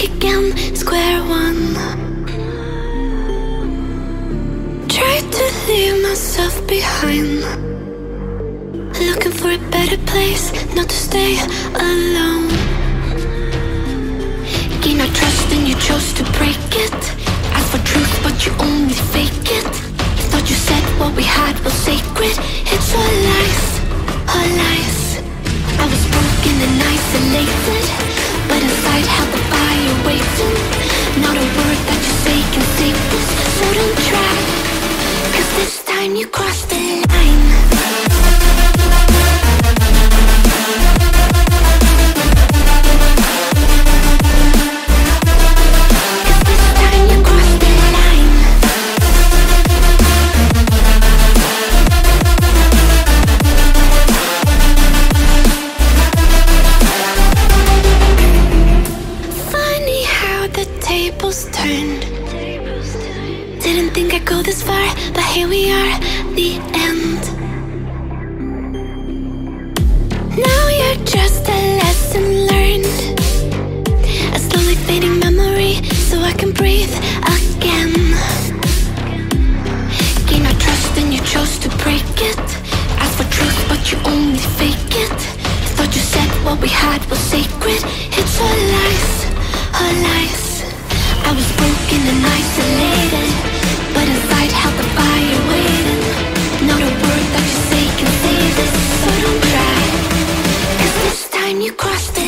Back again, square one. Try to leave myself behind. Looking for a better place, not to stay alone. Gain our trust and you chose to break it. Ask for truth, but you only fake it. Thought you said what we had was sacred. It's all time you crossed the line. Cause this time you the line. Funny how the tables turned. Didn't think I'd go this far, but here we are, the end. Now you're just a lesson learned. A slowly fading memory, so I can breathe again. Gain our trust and you chose to break it. Ask for truth, but you only fake it. Thought you said what we had was sacred. It's all lies, all lies. I was broken Time you cross the